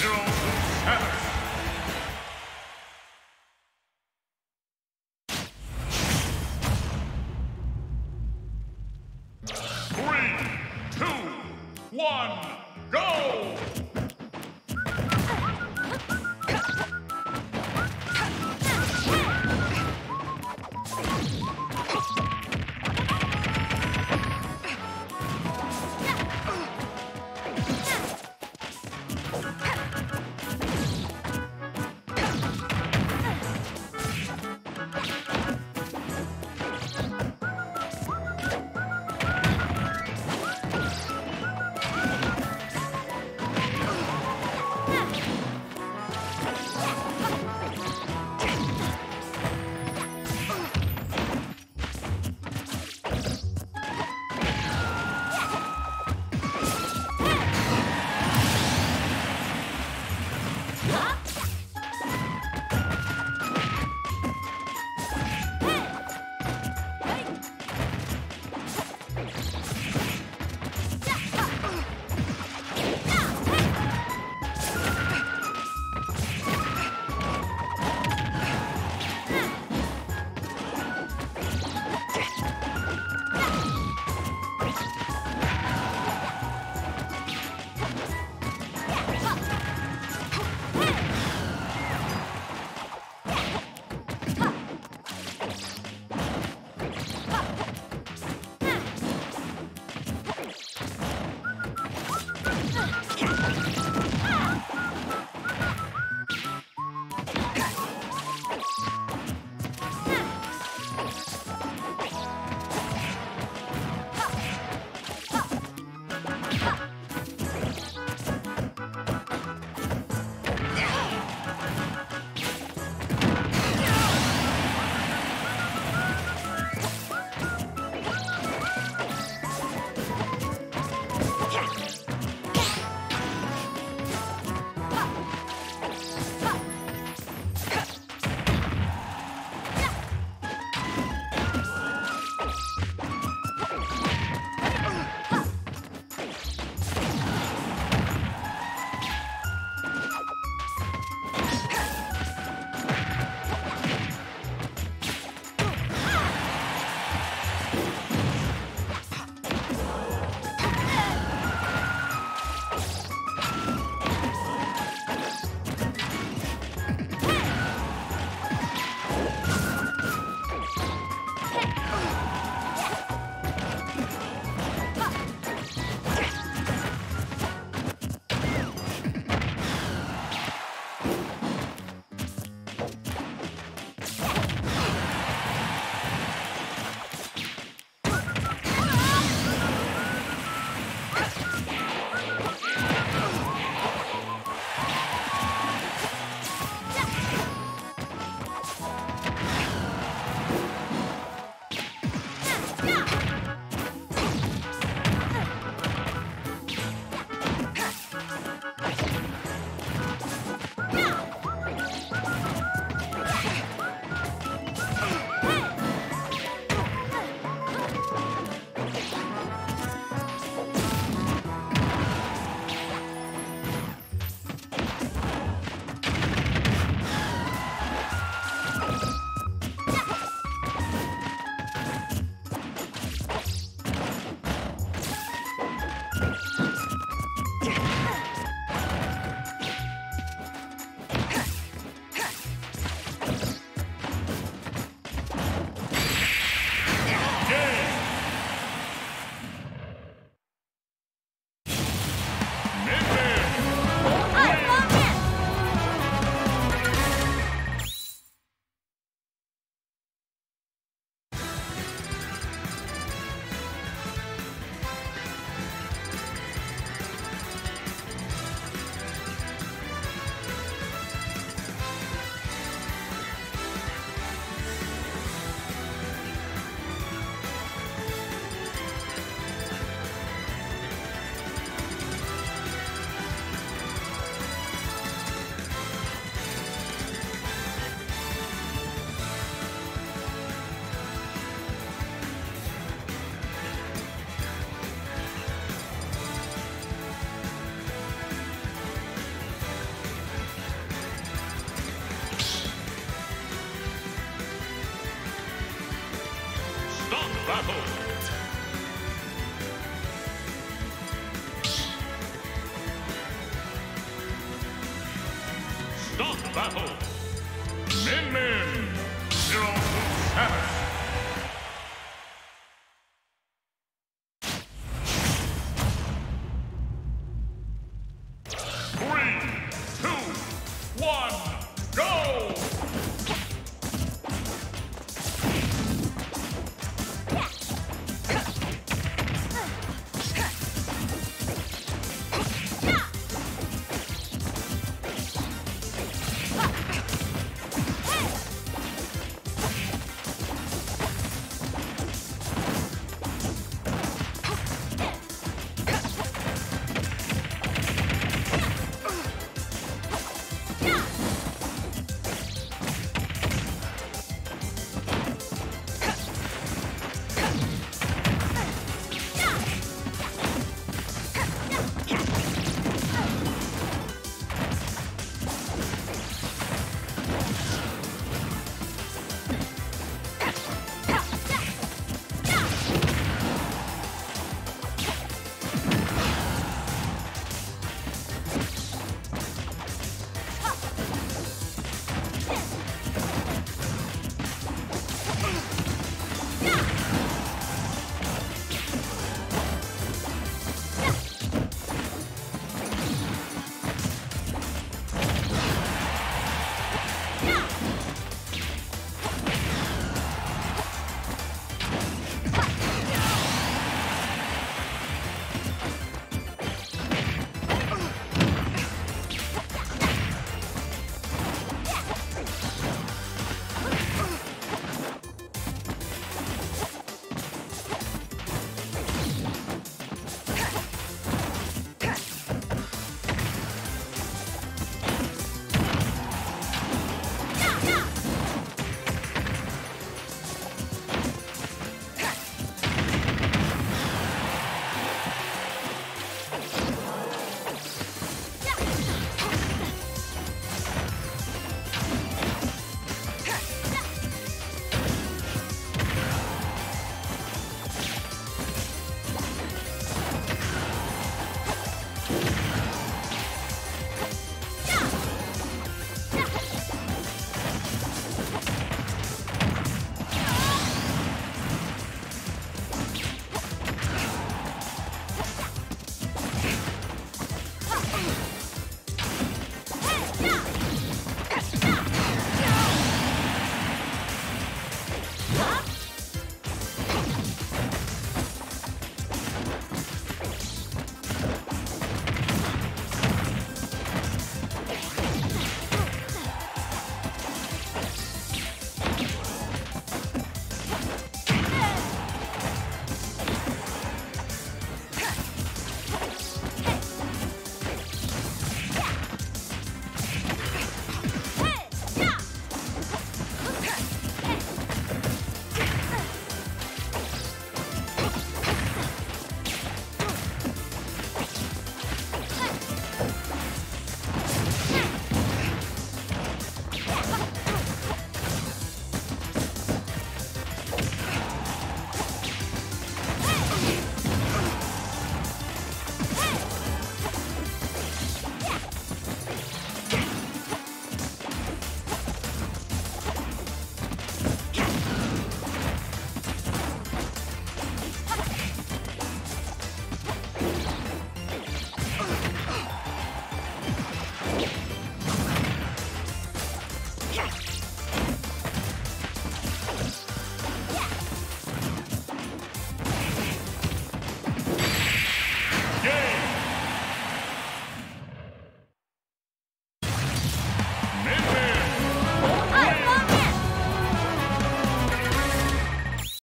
Zero Huh? バトル。